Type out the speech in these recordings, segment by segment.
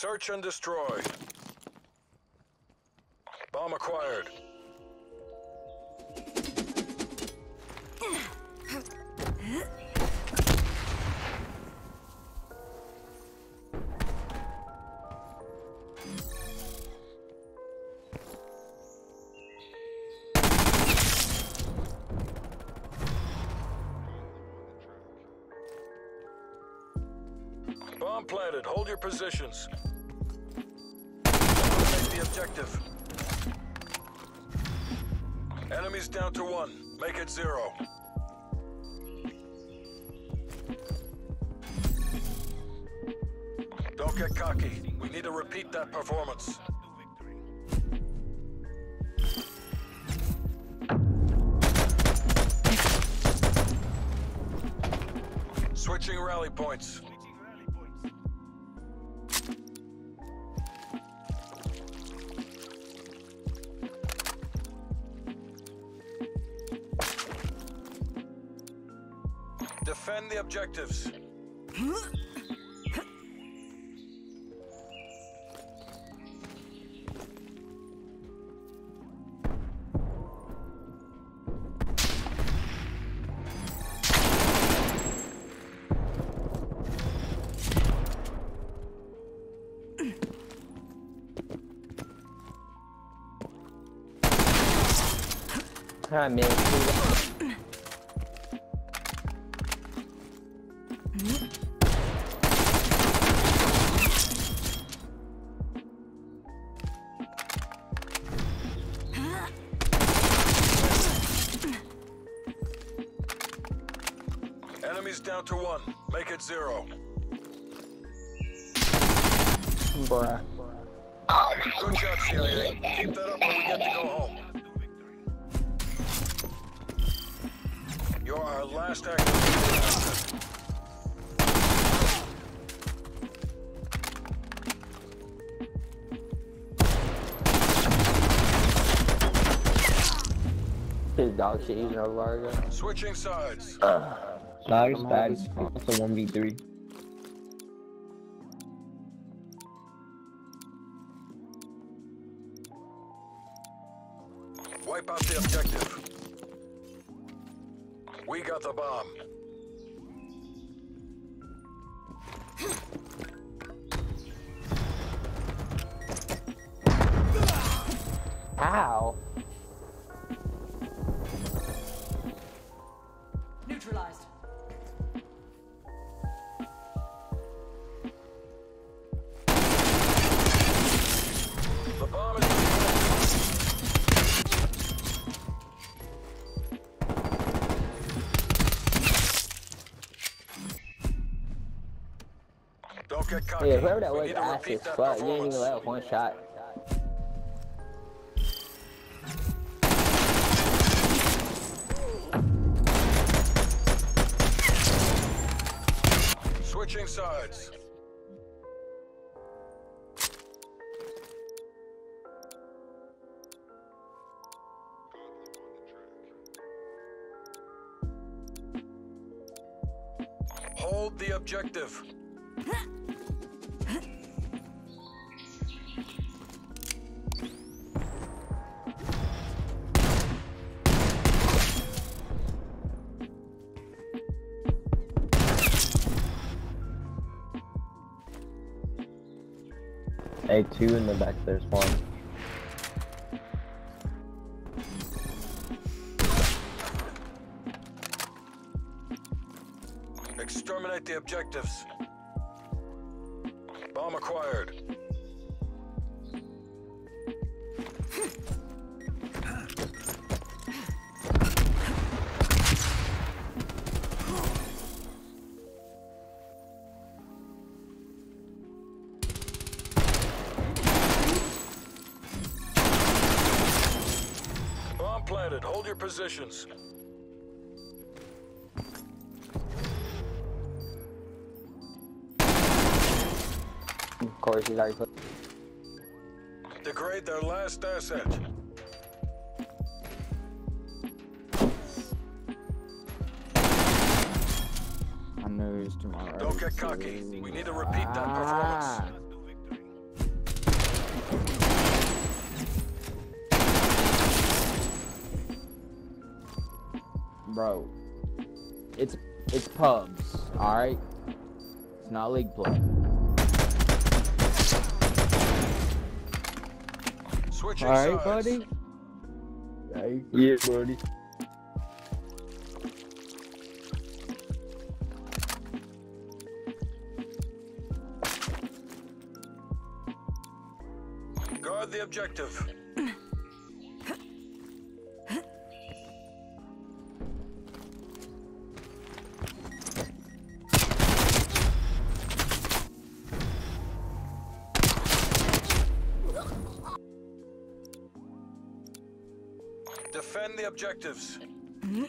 Search and destroy. Bomb acquired. Bomb planted. Hold your positions. Objective. Enemies down to one. Make it zero. Don't get cocky. We need to repeat that performance. Switching rally points. Defend the objectives. Ah, man. Enemies down to one. Make it zero. Bruh. Good job, CIA. Keep that up when we get to go home. You're our last active. His dog shit even over Vargo. Switching sides. Nah, it's bad. It's a 1v3. Wipe out the objective. We got the bomb. Ow. Don't get cocky. Yeah, whoever that was ass as fuck. You ain't even let one shot. Switching sides. Hold the objective. Hey, two in the back there's one. Exterminate the objectives. Bomb acquired. Positions. Of course, he's already put. Degrade their last asset. I know it's tomorrow. Don't get cocky. We need to repeat that ah. performance. Bro. It's it's pubs, all right. It's not league play. Switching All right, sides. buddy. Hey. Yeah, buddy. Guard the objective. Defend the objectives. Hmm?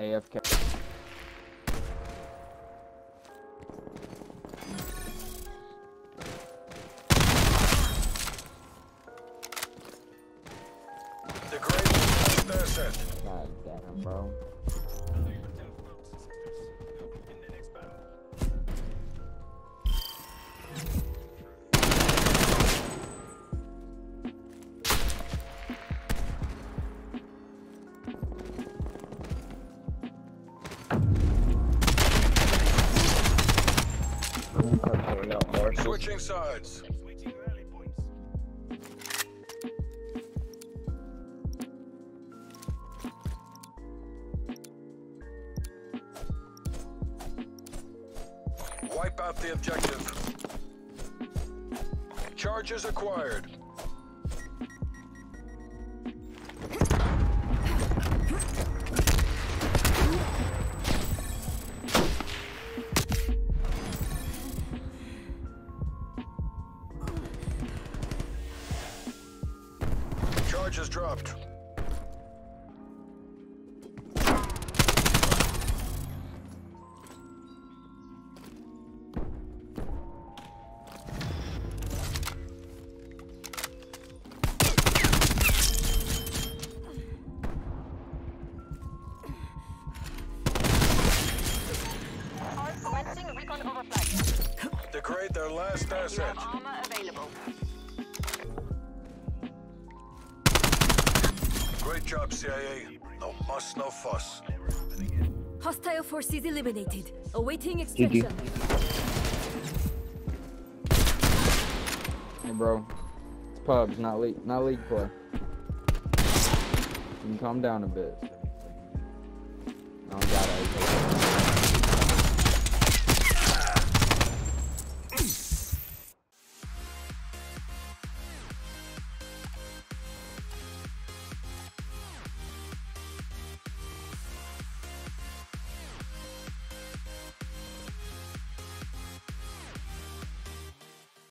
AFK. The last asset. God damn, bro. Switching sides. Wipe out the objective. Charges acquired. Their last You asset. have armor available. Great job, CIA. No muss, no fuss. Hostile forces eliminated. Awaiting extraction. Hey, bro. It's pubs, not league, not league play. You can calm down a bit. I don't got it.